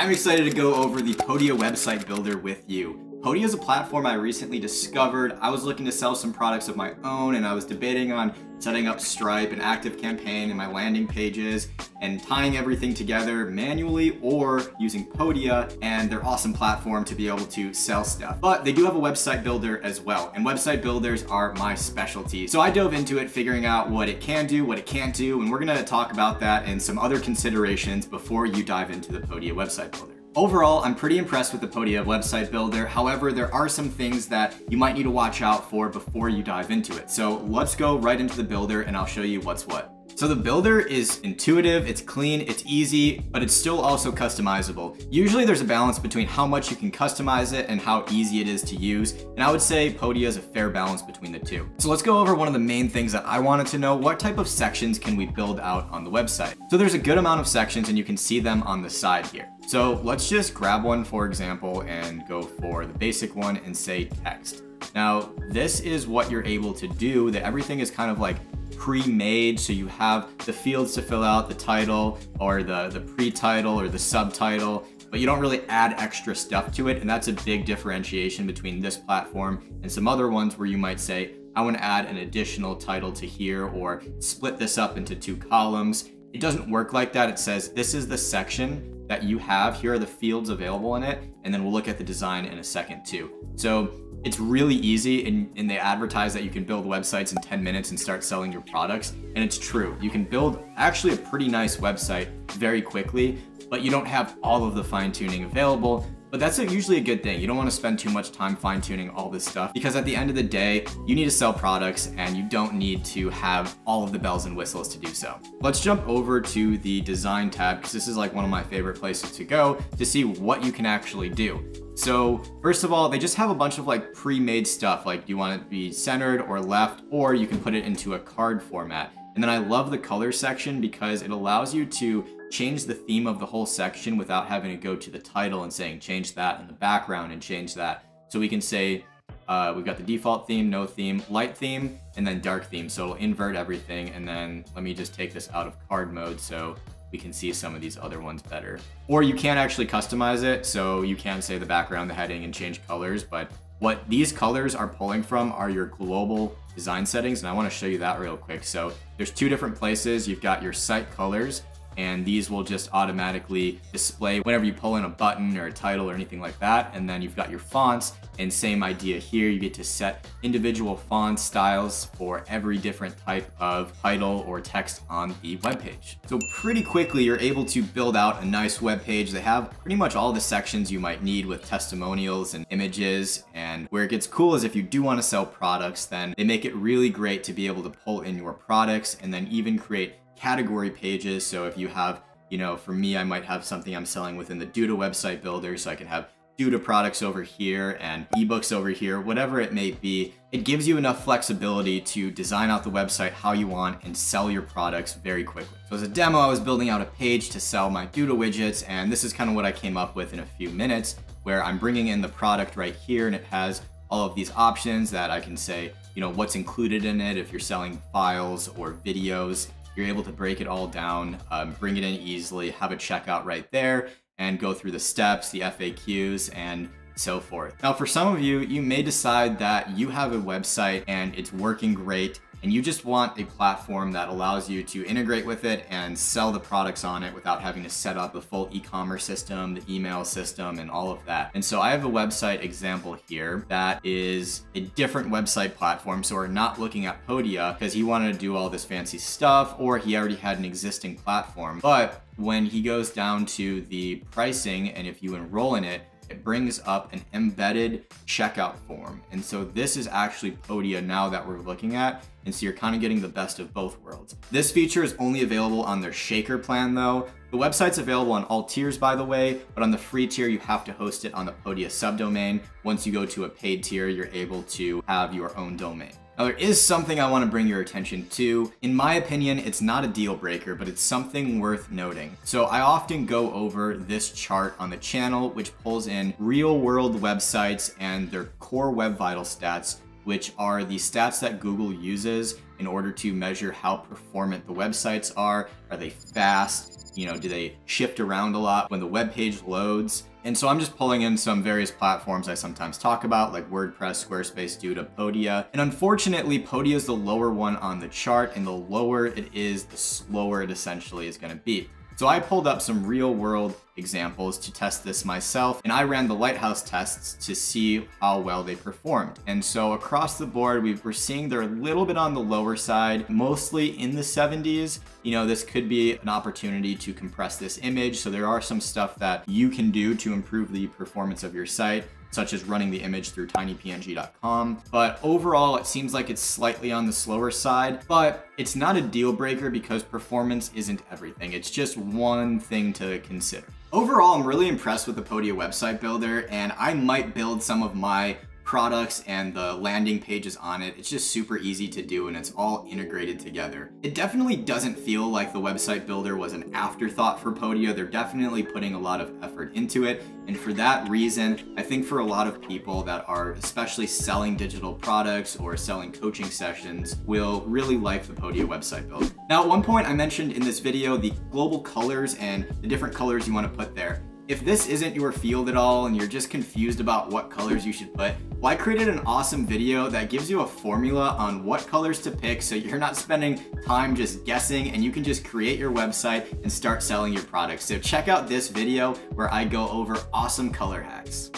I'm excited to go over the Podia website builder with you. Podia is a platform I recently discovered. I was looking to sell some products of my own and I was debating on setting up Stripe and Active Campaign in my landing pages and tying everything together manually or using Podia and their awesome platform to be able to sell stuff. But they do have a website builder as well and website builders are my specialty. So I dove into it figuring out what it can do, what it can't do, and we're gonna talk about that and some other considerations before you dive into the Podia website builder. Overall, I'm pretty impressed with the Podia website builder. However, there are some things that you might need to watch out for before you dive into it. So let's go right into the builder and I'll show you what's what. So the builder is intuitive, it's clean, it's easy, but it's still also customizable. Usually there's a balance between how much you can customize it and how easy it is to use, and I would say Podia is a fair balance between the two. So let's go over one of the main things that I wanted to know, what type of sections can we build out on the website? So there's a good amount of sections and you can see them on the side here. So let's just grab one for example and go for the basic one and say text. Now, this is what you're able to do that everything is kind of like pre-made so you have the fields to fill out the title or the the pre-title or the subtitle but you don't really add extra stuff to it and that's a big differentiation between this platform and some other ones where you might say I want to add an additional title to here or split this up into two columns it doesn't work like that it says this is the section that you have here are the fields available in it and then we'll look at the design in a second too so it's really easy and, and, they advertise that you can build websites in 10 minutes and start selling your products. And it's true. You can build actually a pretty nice website very quickly, but you don't have all of the fine tuning available. But that's usually a good thing. You don't want to spend too much time fine tuning all this stuff because at the end of the day, you need to sell products and you don't need to have all of the bells and whistles to do so. Let's jump over to the design tab because this is like one of my favorite places to go to see what you can actually do. So first of all, they just have a bunch of like pre-made stuff. Like you want it to be centered or left, or you can put it into a card format. And then I love the color section because it allows you to change the theme of the whole section without having to go to the title and saying change that in the background and change that. So we can say uh, we've got the default theme, no theme, light theme, and then dark theme. So it'll invert everything. And then let me just take this out of card mode. So we can see some of these other ones better. Or you can actually customize it, so you can say the background, the heading, and change colors, but what these colors are pulling from are your global design settings, and I wanna show you that real quick. So there's two different places. You've got your site colors, and these will just automatically display whenever you pull in a button or a title or anything like that. And then you've got your fonts and same idea here. You get to set individual font styles for every different type of title or text on the web page. So pretty quickly, you're able to build out a nice web page. They have pretty much all the sections you might need with testimonials and images. And where it gets cool is if you do want to sell products, then they make it really great to be able to pull in your products and then even create category pages. So if you have, you know, for me, I might have something I'm selling within the Duda website builder, so I can have Duda products over here and ebooks over here, whatever it may be. It gives you enough flexibility to design out the website how you want and sell your products very quickly. So as a demo, I was building out a page to sell my Duda widgets, and this is kind of what I came up with in a few minutes, where I'm bringing in the product right here, and it has all of these options that I can say, you know, what's included in it if you're selling files or videos. You're able to break it all down, um, bring it in easily, have a checkout right there, and go through the steps, the FAQs, and so forth. Now, for some of you, you may decide that you have a website and it's working great and you just want a platform that allows you to integrate with it and sell the products on it without having to set up the full e-commerce system, the email system, and all of that. And so I have a website example here that is a different website platform. So we're not looking at Podia because he wanted to do all this fancy stuff or he already had an existing platform. But when he goes down to the pricing and if you enroll in it, it brings up an embedded checkout form. And so this is actually Podia now that we're looking at. And so you're kind of getting the best of both worlds. This feature is only available on their Shaker plan though. The website's available on all tiers by the way, but on the free tier you have to host it on the Podia subdomain. Once you go to a paid tier, you're able to have your own domain. Now there is something I want to bring your attention to. In my opinion, it's not a deal breaker, but it's something worth noting. So I often go over this chart on the channel, which pulls in real world websites and their core web vital stats which are the stats that Google uses in order to measure how performant the websites are. Are they fast? You know, do they shift around a lot when the web page loads? And so I'm just pulling in some various platforms I sometimes talk about, like WordPress, Squarespace, Duda, Podia. And unfortunately, Podia is the lower one on the chart, and the lower it is, the slower it essentially is gonna be. So I pulled up some real world examples to test this myself, and I ran the Lighthouse tests to see how well they performed. And so across the board, we are seeing they're a little bit on the lower side, mostly in the 70s. You know, this could be an opportunity to compress this image. So there are some stuff that you can do to improve the performance of your site such as running the image through tinypng.com. But overall, it seems like it's slightly on the slower side, but it's not a deal breaker because performance isn't everything. It's just one thing to consider. Overall, I'm really impressed with the Podia website builder and I might build some of my products and the landing pages on it. It's just super easy to do and it's all integrated together. It definitely doesn't feel like the website builder was an afterthought for Podia. They're definitely putting a lot of effort into it. And for that reason, I think for a lot of people that are especially selling digital products or selling coaching sessions will really like the Podia website builder. Now, at one point I mentioned in this video the global colors and the different colors you want to put there. If this isn't your field at all and you're just confused about what colors you should put, well, I created an awesome video that gives you a formula on what colors to pick so you're not spending time just guessing and you can just create your website and start selling your products. So check out this video where I go over awesome color hacks.